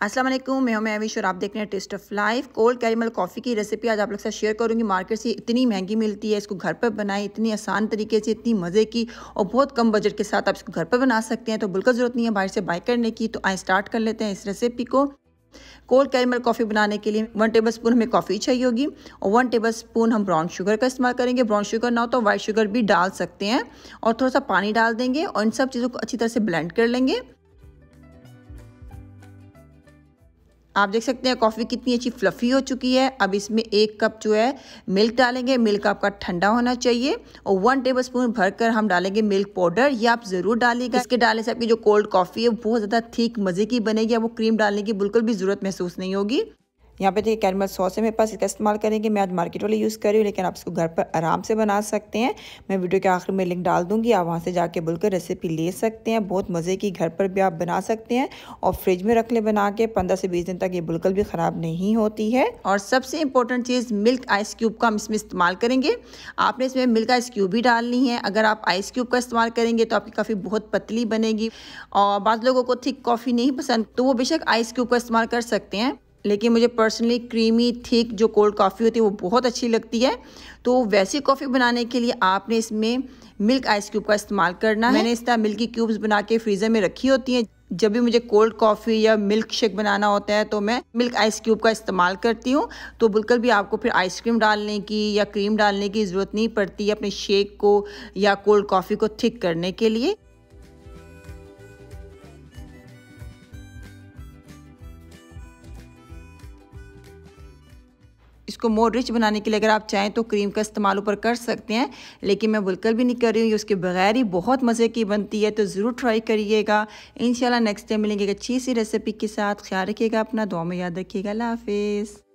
अस्सलाम वालेकुम, मैं हूँ मैं अविश और आप देख रहे हैं taste of life cold caramel coffee की रेसिपी आज आप लोग साथ शेयर करूँगी। मार्केट से इतनी महँगी मिलती है, इसको घर पर बनाएँ, इतनी आसान तरीके से, इतनी मज़े की और बहुत कम बजट के साथ आप इसको घर पर बना सकते हैं। तो बिल्कुल ज़रूरत नहीं है बाहर से बाई करने की तो आए स्टार्ट कर लेते हैं इस रेसिपी को। कोल्ड कैरमल कॉफ़ी बनाने के लिए वन टेबल स्पून हमें कॉफ़ी चाहिए होगी और वन टेबल स्पून हम ब्राउन शुगर का इस्तेमाल करेंगे। ब्राउन शुगर ना हो तो वाइट शुगर भी डाल सकते हैं और थोड़ा सा पानी डाल देंगे और इन सब चीज़ों को अच्छी तरह से ब्लेंड कर लेंगे। आप देख सकते हैं, कॉफ़ी कितनी अच्छी फ्लफ़ी हो चुकी है। अब इसमें एक कप जो है मिल्क डालेंगे। मिल्क आपका ठंडा होना चाहिए और वन टेबल स्पून भरकर हम डालेंगे मिल्क पाउडर ये आप ज़रूर डालिएगा। इसके डालने से आपकी जो कोल्ड कॉफ़ी है बहुत ज़्यादा ठीक, मज़े की बनेगी। वो क्रीम डालने की बिल्कुल भी ज़रूरत महसूस नहीं होगी। यहाँ पे देखिए कैरमल सॉस है मेरे पास इसका इस्तेमाल करेंगे। मैं आज मार्केट वाले यूज़ कर रही हूँ, लेकिन आप इसको घर पर आराम से बना सकते हैं। मैं वीडियो के आखिर में लिंक डाल दूँगी, आप वहाँ से जाके बुलकर रेसिपी ले सकते हैं। बहुत मज़े की घर पर भी आप बना सकते हैं और फ्रिज में रख ले बना के। पंद्रह से बीस दिन तक ये बिल्कुल भी ख़राब नहीं होती है। और सबसे इंपॉर्टेंट चीज़ मिल्क आइस क्यूब का हम इसमें इस्तेमाल करेंगे। आपने इसमें मिल्क आइस क्यूब भी डालनी है। अगर आप आइस क्यूब का इस्तेमाल करेंगे तो आपकी काफ़ी बहुत पतली बनेगी। और बाद लोगों को थिक कॉफ़ी नहीं पसंद तो वो बेशक आइस क्यूब का इस्तेमाल कर सकते हैं। लेकिन मुझे पर्सनली क्रीमी थिक जो कोल्ड कॉफ़ी होती है, वो बहुत अच्छी लगती है। तो वैसी कॉफ़ी बनाने के लिए आपने इसमें मिल्क आइस क्यूब का इस्तेमाल करना है। मैंने इस तरह मिल्क क्यूब्स बना के फ्रीज़र में रखी होती हैं। जब भी मुझे कोल्ड कॉफ़ी या मिल्क शेक बनाना होता है तो मैं मिल्क आइस क्यूब का इस्तेमाल करती हूँ। तो बिल्कुल भी आपको फिर आइसक्रीम डालने की या क्रीम डालने की ज़रूरत नहीं पड़ती अपने शेक को या कोल्ड कॉफ़ी को थिक करने के लिए। इसको मोर रिच बनाने के लिए अगर आप चाहें तो क्रीम का इस्तेमाल ऊपर कर सकते हैं, लेकिन मैं बिल्कुल भी नहीं कर रही हूँ, ये उसके बगैर ही बहुत मज़े की बनती है तो ज़रूर ट्राई करिएगा। इन नेक्स्ट टाइम मिलेंगे एक अच्छी सी रेसिपी के साथ। ख्याल रखिएगा, अपना दुआ में याद रखिएगा। हाफिज़।